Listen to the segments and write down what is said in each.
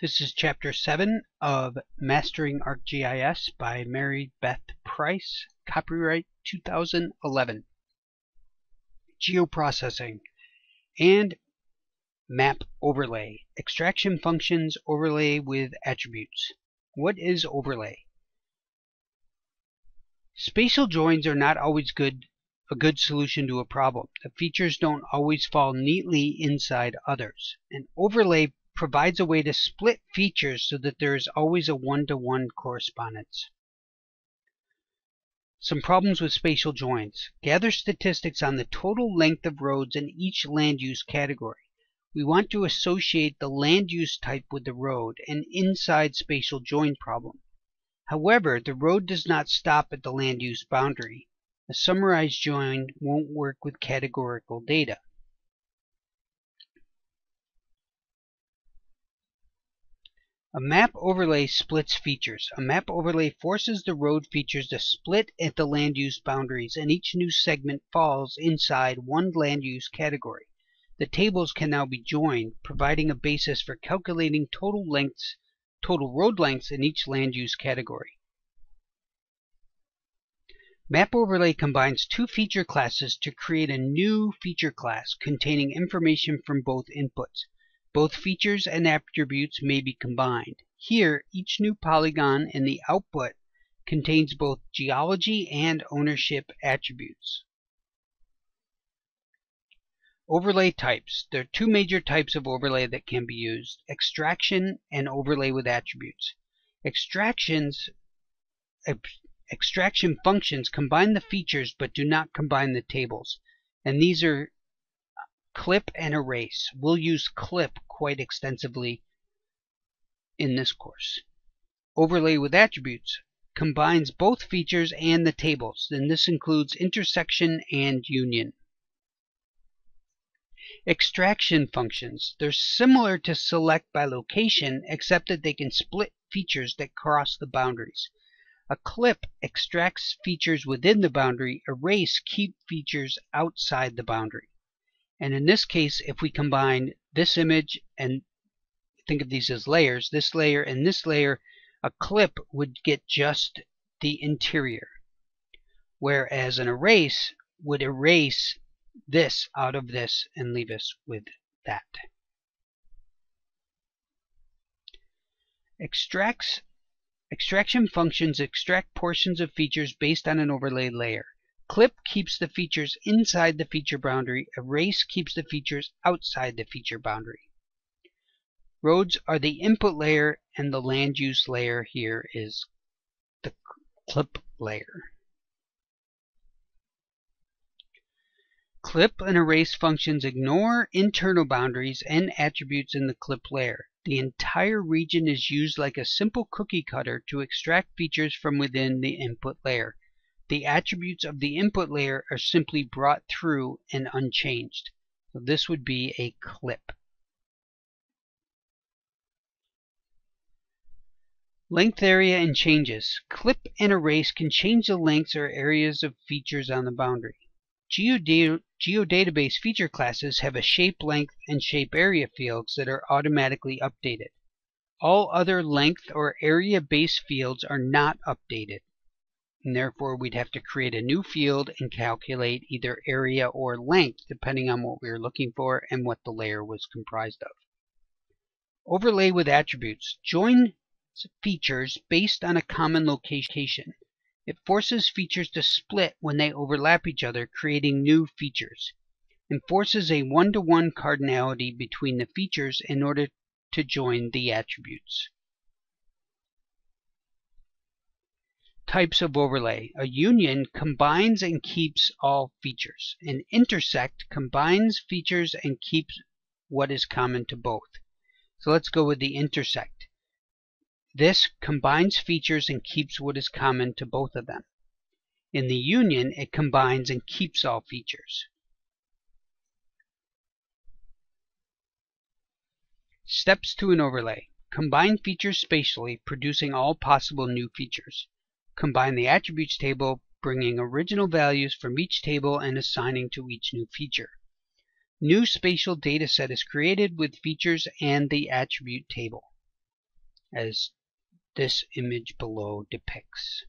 This is Chapter 7 of Mastering ArcGIS by Mary Beth Price, copyright 2011. Geoprocessing and Map Overlay. Extraction functions overlay with attributes. What is overlay? Spatial joins are not always good a good solution to a problem. The features don't always fall neatly inside others. An overlay provides a way to split features so that there is always a one-to-one -one correspondence. Some problems with spatial joins. Gather statistics on the total length of roads in each land use category. We want to associate the land use type with the road, an inside spatial join problem. However, the road does not stop at the land use boundary. A summarized join won't work with categorical data. A map overlay splits features. A map overlay forces the road features to split at the land use boundaries and each new segment falls inside one land use category. The tables can now be joined, providing a basis for calculating total lengths, total road lengths in each land use category. Map Overlay combines two feature classes to create a new feature class containing information from both inputs. Both features and attributes may be combined. Here, each new polygon in the output contains both geology and ownership attributes. Overlay types. There are two major types of overlay that can be used, extraction and overlay with attributes. Extractions extraction functions combine the features but do not combine the tables. And these are clip and erase. We'll use clip quite extensively in this course. Overlay with attributes combines both features and the tables, and this includes intersection and union. Extraction functions. They're similar to select by location, except that they can split features that cross the boundaries. A clip extracts features within the boundary, erase keep features outside the boundary. And in this case, if we combine this image and think of these as layers, this layer and this layer, a clip would get just the interior. Whereas an erase would erase this out of this and leave us with that. Extracts Extraction functions extract portions of features based on an overlay layer. Clip keeps the features inside the feature boundary. Erase keeps the features outside the feature boundary. Roads are the input layer and the land use layer here is the clip layer. Clip and erase functions ignore internal boundaries and attributes in the clip layer. The entire region is used like a simple cookie cutter to extract features from within the input layer. The attributes of the input layer are simply brought through and unchanged. So this would be a clip. Length area and changes. Clip and erase can change the lengths or areas of features on the boundary. geodatabase feature classes have a shape length and shape area fields that are automatically updated. All other length or area base fields are not updated and therefore we'd have to create a new field and calculate either area or length depending on what we were looking for and what the layer was comprised of. Overlay with attributes. Join features based on a common location. It forces features to split when they overlap each other, creating new features. And forces a one-to-one -one cardinality between the features in order to join the attributes. Types of overlay. A union combines and keeps all features. An intersect combines features and keeps what is common to both. So let's go with the intersect. This combines features and keeps what is common to both of them. In the union, it combines and keeps all features. Steps to an overlay. Combine features spatially, producing all possible new features. Combine the attributes table, bringing original values from each table and assigning to each new feature. New spatial data set is created with features and the attribute table. as this image below depicts.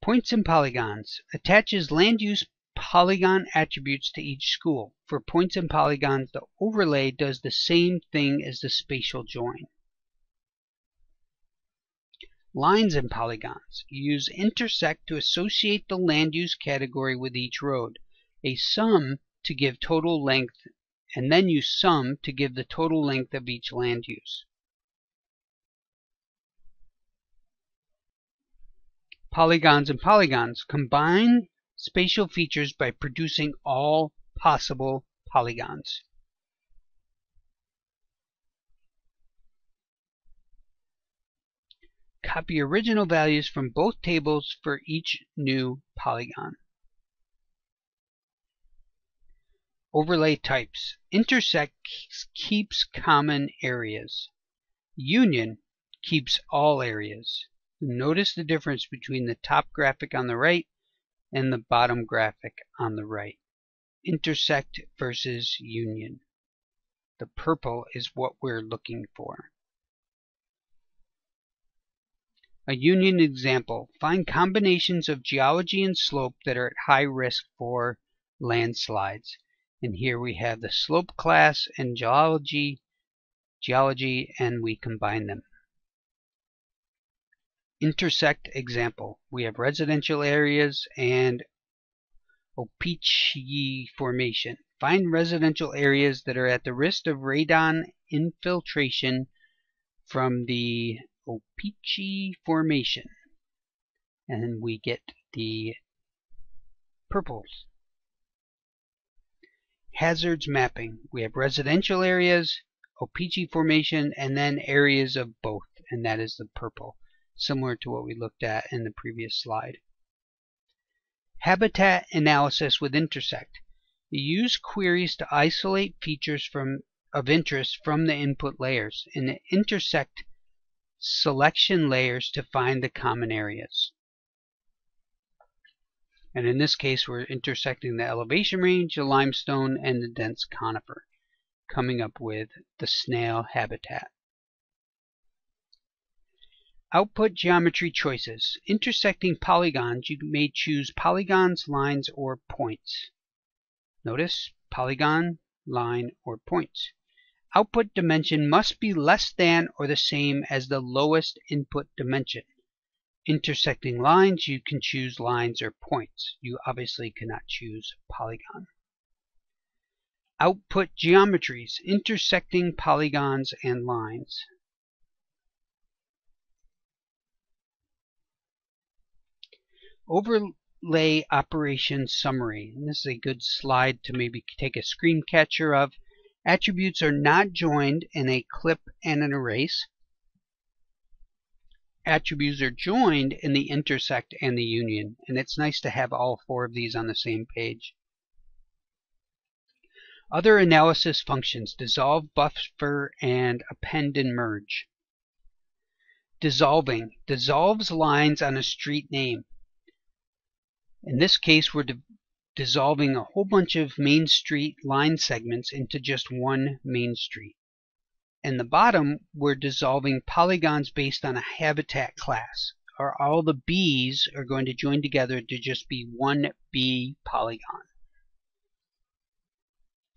Points and polygons attaches land use polygon attributes to each school. For points and polygons, the overlay does the same thing as the spatial join. Lines and polygons. use intersect to associate the land use category with each road, a sum to give total length, and then use sum to give the total length of each land use. Polygons and polygons combine spatial features by producing all possible polygons. Copy original values from both tables for each new polygon. Overlay types. Intersect keeps common areas. Union keeps all areas. Notice the difference between the top graphic on the right and the bottom graphic on the right. Intersect versus union. The purple is what we're looking for. A union example. Find combinations of geology and slope that are at high risk for landslides. And here we have the slope class and geology, geology, and we combine them. Intersect example. We have residential areas and Opeche Formation. Find residential areas that are at the risk of radon infiltration from the Opeche Formation. And we get the purples. Hazards mapping. We have residential areas, Opeche Formation, and then areas of both, and that is the purple, similar to what we looked at in the previous slide. Habitat analysis with Intersect. You use queries to isolate features from of interest from the input layers and the intersect selection layers to find the common areas. And in this case, we're intersecting the elevation range, the limestone, and the dense conifer, coming up with the snail habitat. Output geometry choices. Intersecting polygons, you may choose polygons, lines, or points. Notice polygon, line, or points output dimension must be less than or the same as the lowest input dimension. Intersecting lines, you can choose lines or points. You obviously cannot choose polygon. Output geometries, intersecting polygons and lines. Overlay operation summary. And this is a good slide to maybe take a screen catcher of. Attributes are not joined in a clip and an erase. Attributes are joined in the intersect and the union, and it's nice to have all four of these on the same page. Other analysis functions, dissolve, buffer, and append and merge. Dissolving, dissolves lines on a street name. In this case, we're dissolving a whole bunch of Main Street line segments into just one Main Street. And the bottom, we're dissolving polygons based on a habitat class, or all the B's are going to join together to just be one B polygon.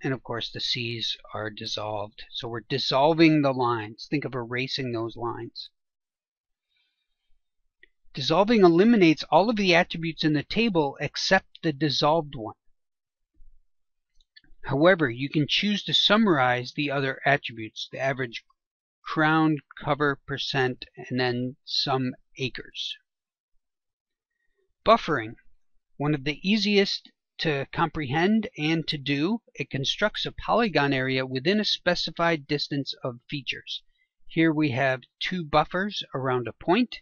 And of course, the C's are dissolved. So we're dissolving the lines. Think of erasing those lines. Dissolving eliminates all of the attributes in the table except the dissolved one. However, you can choose to summarize the other attributes, the average crown cover percent, and then sum acres. Buffering, one of the easiest to comprehend and to do, it constructs a polygon area within a specified distance of features. Here we have two buffers around a point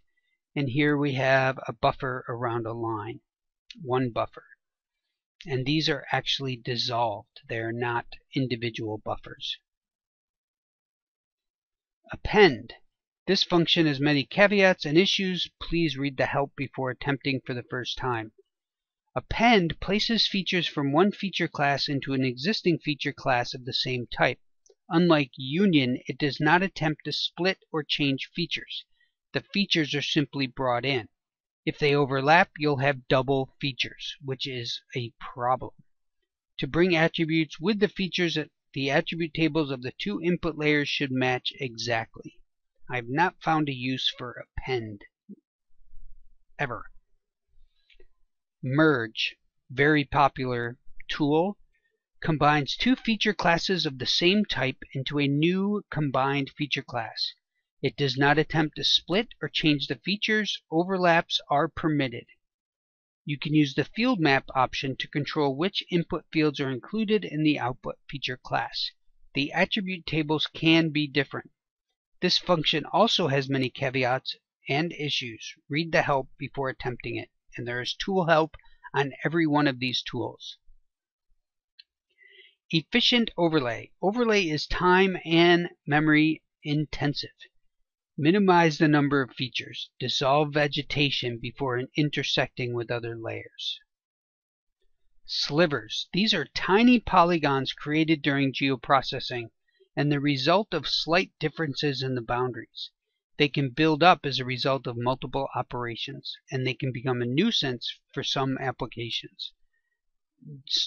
and here we have a buffer around a line, one buffer. And these are actually dissolved. They are not individual buffers. Append. This function has many caveats and issues. Please read the help before attempting for the first time. Append places features from one feature class into an existing feature class of the same type. Unlike Union, it does not attempt to split or change features. The features are simply brought in. If they overlap, you'll have double features, which is a problem. To bring attributes with the features, the attribute tables of the two input layers should match exactly. I have not found a use for append ever. Merge, very popular tool, combines two feature classes of the same type into a new combined feature class. It does not attempt to split or change the features. Overlaps are permitted. You can use the field map option to control which input fields are included in the output feature class. The attribute tables can be different. This function also has many caveats and issues. Read the help before attempting it, and there is tool help on every one of these tools. Efficient overlay. Overlay is time and memory intensive. Minimize the number of features. Dissolve vegetation before intersecting with other layers. Slivers. These are tiny polygons created during geoprocessing and the result of slight differences in the boundaries. They can build up as a result of multiple operations, and they can become a nuisance for some applications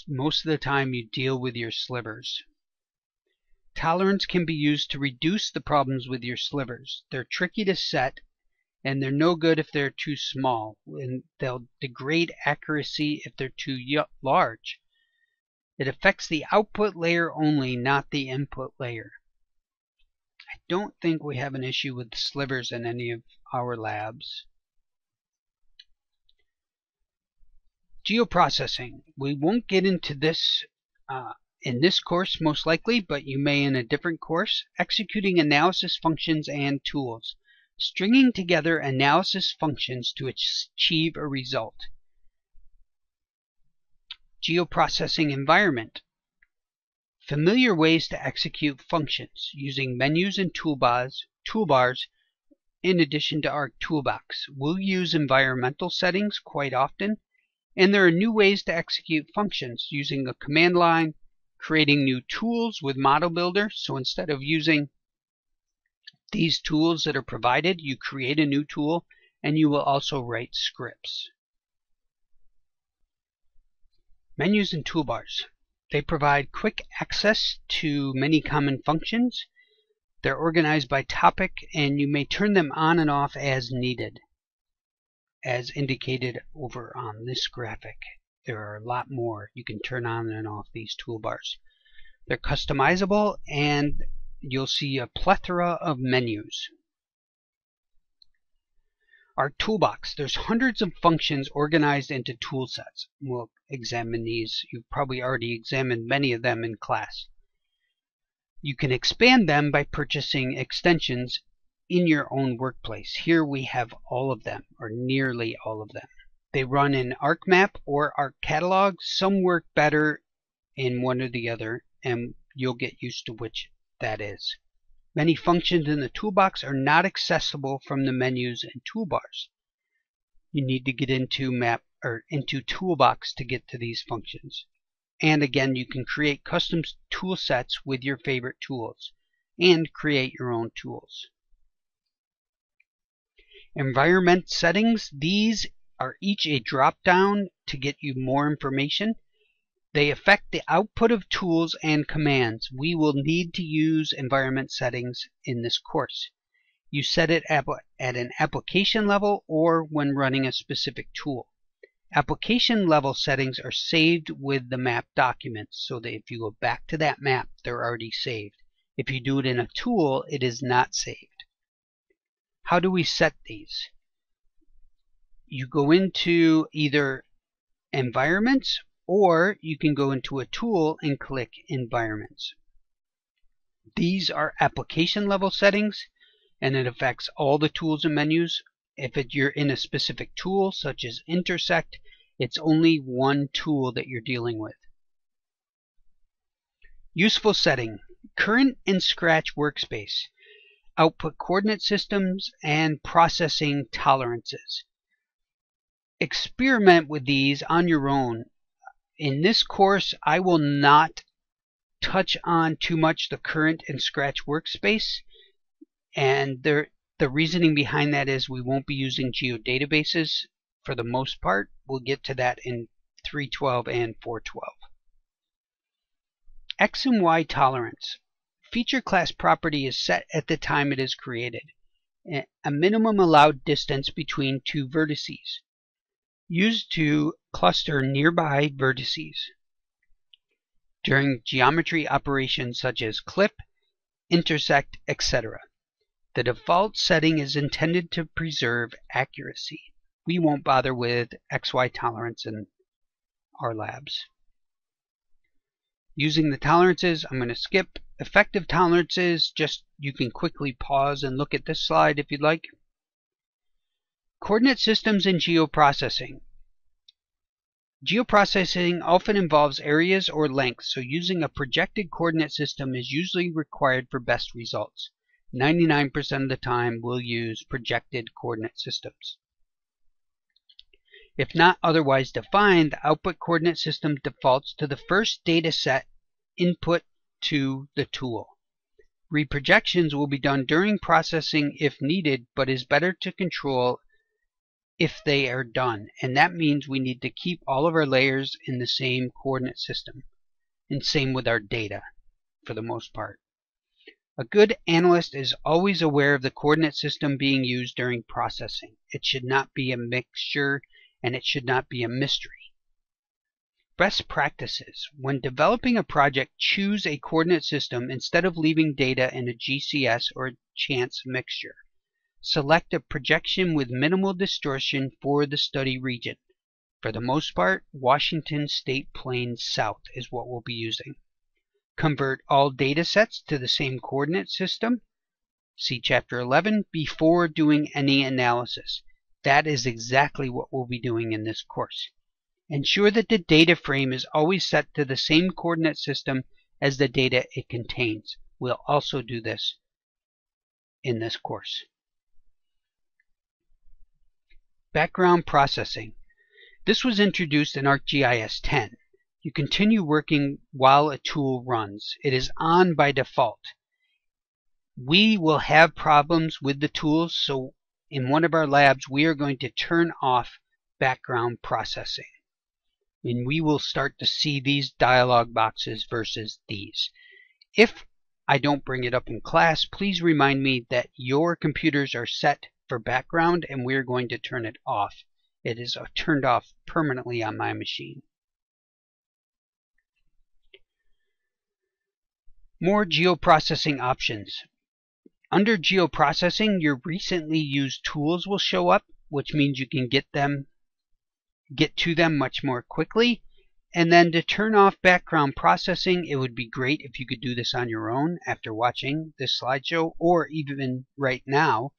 most of the time you deal with your slivers. Tolerance can be used to reduce the problems with your slivers. They're tricky to set and they're no good if they're too small and they'll degrade accuracy if they're too large. It affects the output layer only, not the input layer. I don't think we have an issue with slivers in any of our labs. Geoprocessing. We won't get into this uh, in this course most likely, but you may in a different course. Executing analysis functions and tools. Stringing together analysis functions to achieve a result. Geoprocessing environment. Familiar ways to execute functions using menus and toolbars, toolbars in addition to our toolbox. We'll use environmental settings quite often and there are new ways to execute functions using a command line, creating new tools with Model Builder. So instead of using these tools that are provided, you create a new tool and you will also write scripts. Menus and toolbars. They provide quick access to many common functions. They're organized by topic and you may turn them on and off as needed as indicated over on this graphic. There are a lot more. You can turn on and off these toolbars. They're customizable and you'll see a plethora of menus. ArcToolbox. There's hundreds of functions organized into tool sets. We'll examine these. You've probably already examined many of them in class. You can expand them by purchasing extensions in your own workplace. Here we have all of them, or nearly all of them. They run in ArcMap or ArcCatalog. Some work better in one or the other, and you'll get used to which that is. Many functions in the toolbox are not accessible from the menus and toolbars. You need to get into map or into toolbox to get to these functions. And again, you can create custom tool sets with your favorite tools and create your own tools. Environment settings, these are each a drop down to get you more information. They affect the output of tools and commands. We will need to use environment settings in this course. You set it at an application level or when running a specific tool. Application level settings are saved with the map documents so that if you go back to that map, they're already saved. If you do it in a tool, it is not saved. How do we set these? You go into either environments or you can go into a tool and click environments. These are application level settings and it affects all the tools and menus. If it, you're in a specific tool such as intersect, it's only one tool that you're dealing with. Useful setting. Current and Scratch workspace output coordinate systems, and processing tolerances. Experiment with these on your own. In this course, I will not touch on too much the current and Scratch workspace. And there, the reasoning behind that is we won't be using geodatabases for the most part. We'll get to that in 312 and 412. X and Y tolerance. Feature class property is set at the time it is created. A minimum allowed distance between two vertices. Used to cluster nearby vertices. During geometry operations such as clip, intersect, etc. The default setting is intended to preserve accuracy. We won't bother with XY tolerance in our labs. Using the tolerances, I'm going to skip effective tolerances. Just you can quickly pause and look at this slide if you'd like. Coordinate systems and geoprocessing. Geoprocessing often involves areas or lengths, so using a projected coordinate system is usually required for best results. 99% of the time we'll use projected coordinate systems. If not otherwise defined, the output coordinate system defaults to the first data set input to the tool. Reprojections will be done during processing if needed, but is better to control if they are done. And that means we need to keep all of our layers in the same coordinate system. And same with our data, for the most part. A good analyst is always aware of the coordinate system being used during processing. It should not be a mixture and it should not be a mystery. Best practices. When developing a project, choose a coordinate system instead of leaving data in a GCS or a chance mixture. Select a projection with minimal distortion for the study region. For the most part, Washington State Planes South is what we'll be using. Convert all data sets to the same coordinate system. See Chapter 11 before doing any analysis. That is exactly what we'll be doing in this course. Ensure that the data frame is always set to the same coordinate system as the data it contains. We'll also do this in this course. Background processing. This was introduced in ArcGIS 10. You continue working while a tool runs. It is on by default. We will have problems with the tools, so in one of our labs we are going to turn off background processing. And we will start to see these dialog boxes versus these. If I don't bring it up in class, please remind me that your computers are set for background and we're going to turn it off. It is uh, turned off permanently on my machine. More geoprocessing options. Under geoprocessing, your recently used tools will show up, which means you can get them get to them much more quickly. And then to turn off background processing, it would be great if you could do this on your own after watching this slideshow or even right now.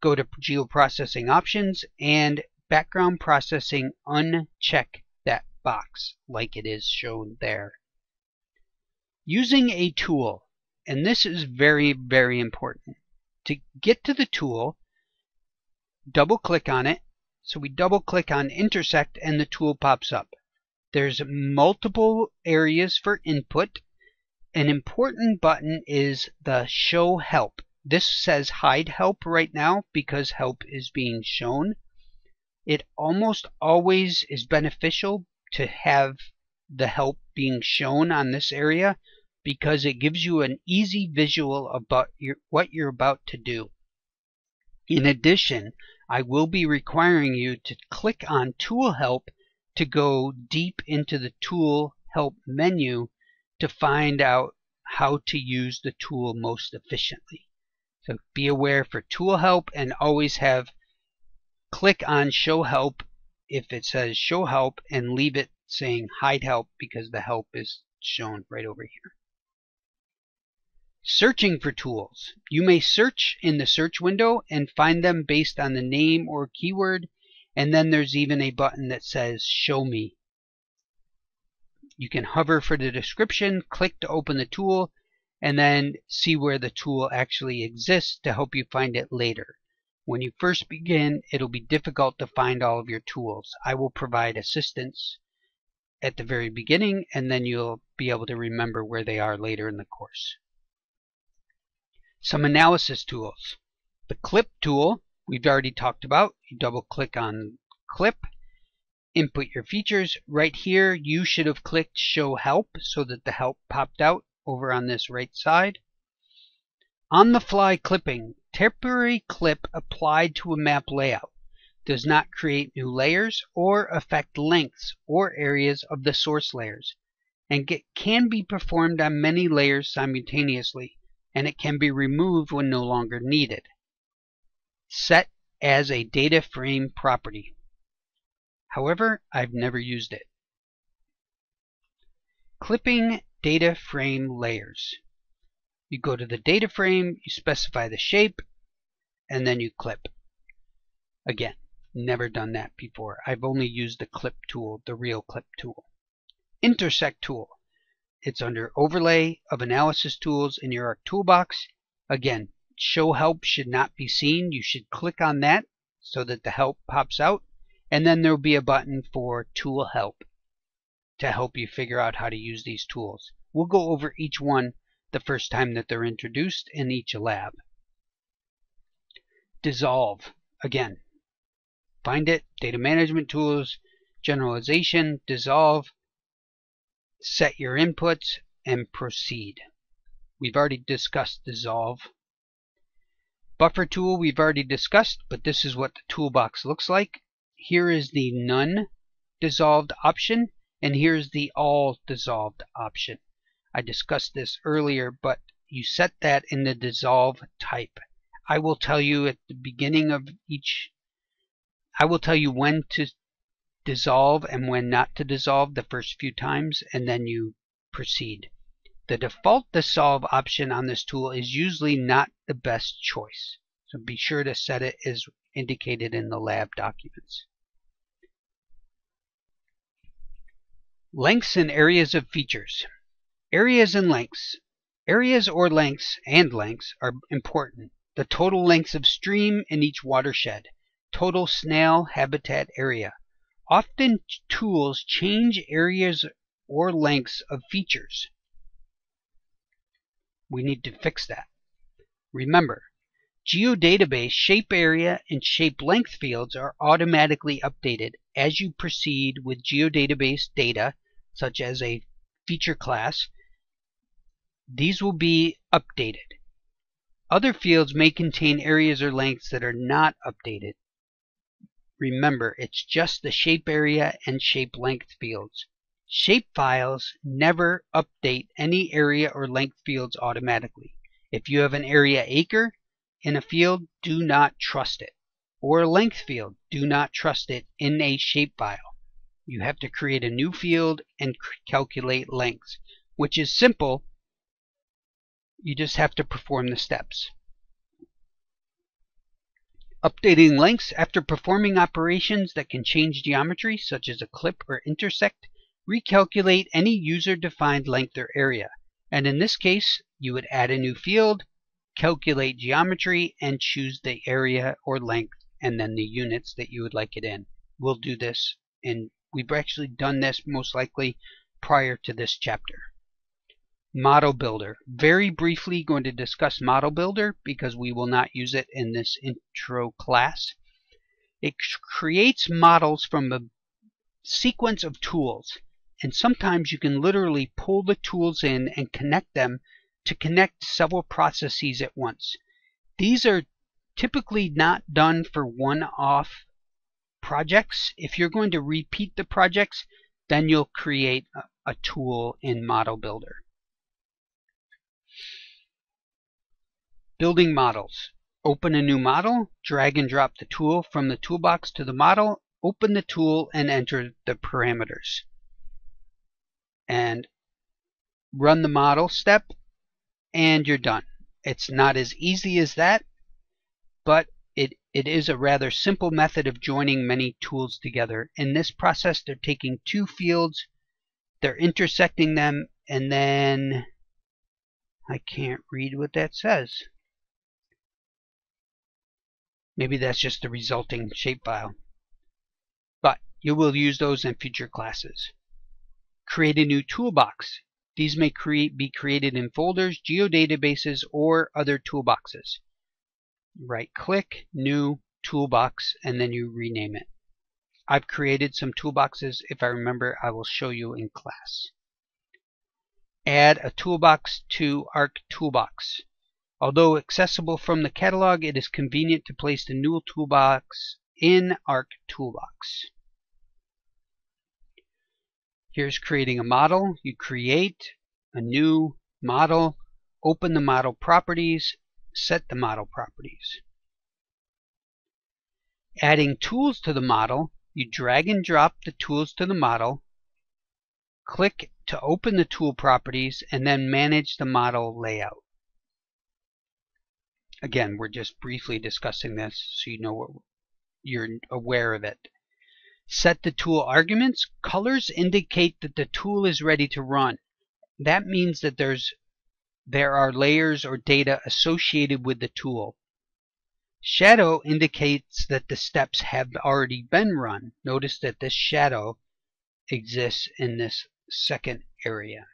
Go to geoprocessing options and background processing uncheck that box like it is shown there. Using a tool, and this is very, very important. To get to the tool, double click on it. So we double click on intersect and the tool pops up. There's multiple areas for input. An important button is the show help. This says hide help right now because help is being shown. It almost always is beneficial to have the help being shown on this area because it gives you an easy visual about your, what you're about to do. In addition, I will be requiring you to click on Tool Help to go deep into the Tool Help menu to find out how to use the tool most efficiently. So be aware for Tool Help and always have click on Show Help if it says Show Help and leave it saying Hide Help because the help is shown right over here. Searching for tools. You may search in the search window and find them based on the name or keyword, and then there's even a button that says Show Me. You can hover for the description, click to open the tool, and then see where the tool actually exists to help you find it later. When you first begin, it'll be difficult to find all of your tools. I will provide assistance at the very beginning and then you'll be able to remember where they are later in the course. Some analysis tools. The clip tool we've already talked about. You double click on clip, input your features. Right here you should have clicked show help so that the help popped out over on this right side. On the fly clipping, temporary clip applied to a map layout does not create new layers or affect lengths or areas of the source layers and get, can be performed on many layers simultaneously and it can be removed when no longer needed. Set as a data frame property. However, I've never used it. Clipping data frame layers. You go to the data frame, you specify the shape, and then you clip. Again, Never done that before. I've only used the clip tool, the real clip tool. Intersect tool. It's under overlay of analysis tools in your ARC toolbox. Again, show help should not be seen. You should click on that so that the help pops out. And then there will be a button for tool help to help you figure out how to use these tools. We'll go over each one the first time that they're introduced in each lab. Dissolve. Again, Find it, data management tools, generalization, dissolve, set your inputs, and proceed. We've already discussed dissolve. Buffer tool we've already discussed, but this is what the toolbox looks like. Here is the none dissolved option, and here's the all dissolved option. I discussed this earlier, but you set that in the dissolve type. I will tell you at the beginning of each I will tell you when to dissolve and when not to dissolve the first few times, and then you proceed. The default dissolve option on this tool is usually not the best choice, so be sure to set it as indicated in the lab documents. Lengths and areas of features. Areas and lengths. Areas or lengths and lengths are important. The total lengths of stream in each watershed total snail habitat area. Often tools change areas or lengths of features. We need to fix that. Remember, geodatabase shape area and shape length fields are automatically updated as you proceed with geodatabase data, such as a feature class. These will be updated. Other fields may contain areas or lengths that are not updated. Remember, it's just the shape area and shape length fields. Shape files never update any area or length fields automatically. If you have an area acre in a field, do not trust it. Or length field, do not trust it in a shapefile. You have to create a new field and calculate lengths, which is simple. You just have to perform the steps. Updating lengths after performing operations that can change geometry, such as a clip or intersect, recalculate any user-defined length or area. And in this case, you would add a new field, calculate geometry, and choose the area or length and then the units that you would like it in. We'll do this, and we've actually done this most likely prior to this chapter. Model Builder. Very briefly going to discuss Model Builder because we will not use it in this intro class. It creates models from a sequence of tools and sometimes you can literally pull the tools in and connect them to connect several processes at once. These are typically not done for one-off projects. If you're going to repeat the projects, then you'll create a, a tool in Model Builder. Building models. Open a new model, drag and drop the tool from the toolbox to the model, open the tool and enter the parameters. And run the model step and you're done. It's not as easy as that, but it, it is a rather simple method of joining many tools together. In this process, they're taking two fields, they're intersecting them, and then I can't read what that says. Maybe that's just the resulting shapefile. But you will use those in future classes. create a new toolbox. These may create, be created in folders, geodatabases, or other toolboxes. Right click, new, toolbox, and then you rename it. I've created some toolboxes. If I remember, I will show you in class. Add a toolbox to Arc Toolbox. Although accessible from the catalog, it is convenient to place the new toolbox in Arc Toolbox. Here's creating a model. You create a new model, open the model properties, set the model properties. Adding tools to the model, you drag and drop the tools to the model, click to open the tool properties, and then manage the model layout. Again, we're just briefly discussing this so you know what you're aware of it. Set the tool arguments. Colors indicate that the tool is ready to run. That means that there's there are layers or data associated with the tool. Shadow indicates that the steps have already been run. Notice that this shadow exists in this second area.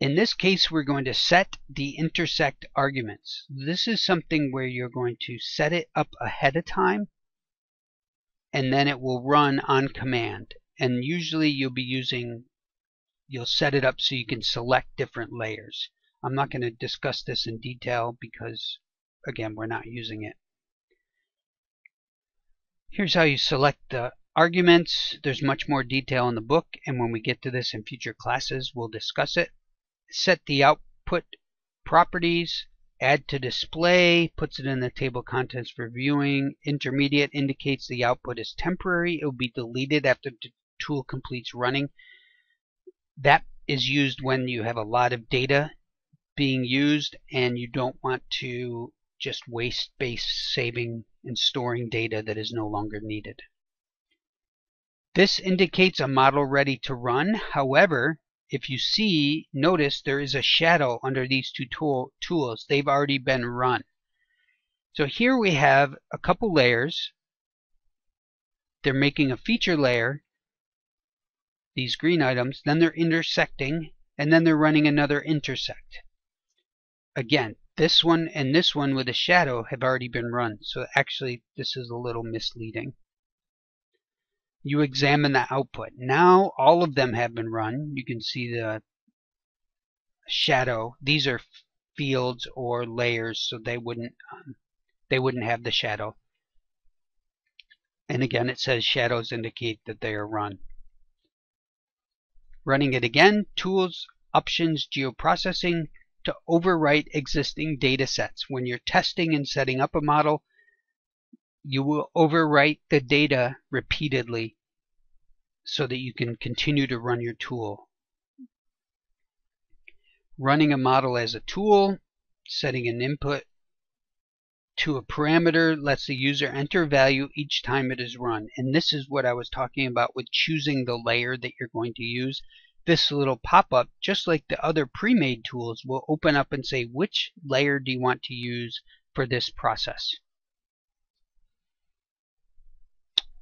In this case, we're going to set the intersect arguments. This is something where you're going to set it up ahead of time and then it will run on command. And usually you'll be using, you'll set it up so you can select different layers. I'm not going to discuss this in detail because, again, we're not using it. Here's how you select the arguments. There's much more detail in the book, and when we get to this in future classes, we'll discuss it set the output properties, add to display, puts it in the table contents for viewing. Intermediate indicates the output is temporary. It will be deleted after the tool completes running. That is used when you have a lot of data being used and you don't want to just waste space saving and storing data that is no longer needed. This indicates a model ready to run. However, if you see, notice there is a shadow under these two tool, tools. They've already been run. So here we have a couple layers. They're making a feature layer, these green items, then they're intersecting, and then they're running another intersect. Again, this one and this one with a shadow have already been run, so actually this is a little misleading you examine the output. Now all of them have been run. You can see the shadow. These are fields or layers, so they wouldn't um, they wouldn't have the shadow. And again, it says shadows indicate that they are run. Running it again, tools, options, geoprocessing to overwrite existing data sets. When you're testing and setting up a model, you will overwrite the data repeatedly so that you can continue to run your tool. Running a model as a tool, setting an input to a parameter lets the user enter value each time it is run. And this is what I was talking about with choosing the layer that you're going to use. This little pop-up, just like the other pre-made tools, will open up and say which layer do you want to use for this process.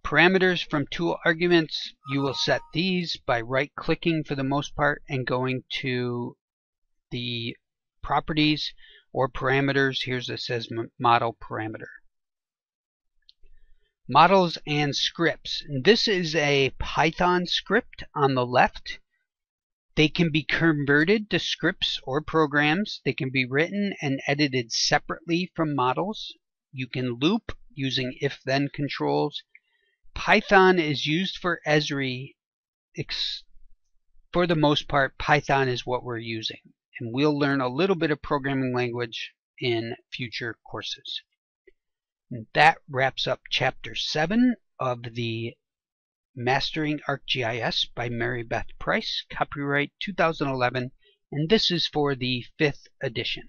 Parameters from tool arguments, you will set these by right clicking for the most part and going to the properties or parameters. Here's it says model parameter. Models and scripts. This is a Python script on the left. They can be converted to scripts or programs. They can be written and edited separately from models. You can loop using if-then controls Python is used for Esri. For the most part, Python is what we're using. And we'll learn a little bit of programming language in future courses. And that wraps up Chapter 7 of the Mastering ArcGIS by Maribeth Price, copyright 2011, and this is for the fifth edition.